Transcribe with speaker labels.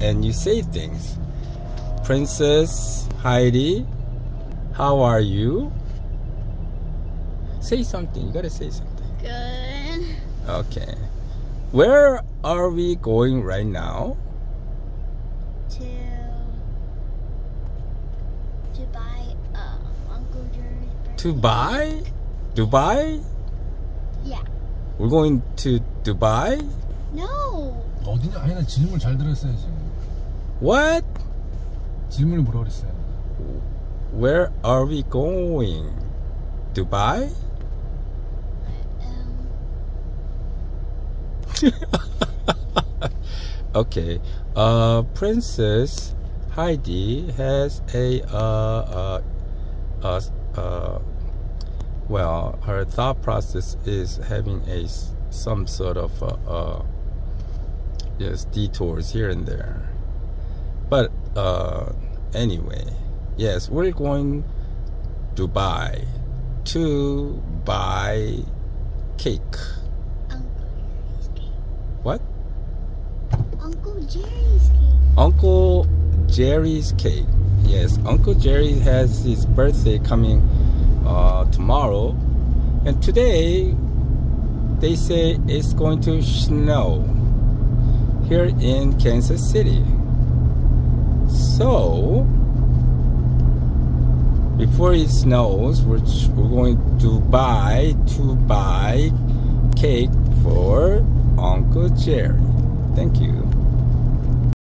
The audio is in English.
Speaker 1: and you say things. Princess Heidi, how are you? Say something. You gotta say something.
Speaker 2: Good.
Speaker 1: Okay. Where are we going right now?
Speaker 2: To to buy uh, Uncle Jerry's.
Speaker 1: To buy? Dubai?
Speaker 2: Yeah.
Speaker 1: We're going to Dubai?
Speaker 2: No.
Speaker 3: 어디냐? 아니 나 질문 잘 들었어야지.
Speaker 1: What?
Speaker 3: 질문을 뭐라 그랬어요?
Speaker 1: Where are we going? Dubai?
Speaker 2: Um,
Speaker 1: okay. Uh, Princess Heidi has a uh, uh, uh, uh, well, her thought process is having a s- some sort of uh, yes detours here and there. But uh, anyway, yes, we're going Dubai to buy cake.
Speaker 2: Uncle Jerry's cake.
Speaker 1: What?
Speaker 2: Uncle Jerry's cake.
Speaker 1: Uncle Jerry's cake. Yes, Uncle Jerry has his birthday coming uh, tomorrow, and today they say it's going to snow here in Kansas City. So before it snows, we're, we're going to buy to buy cake for Uncle Jerry. Thank you.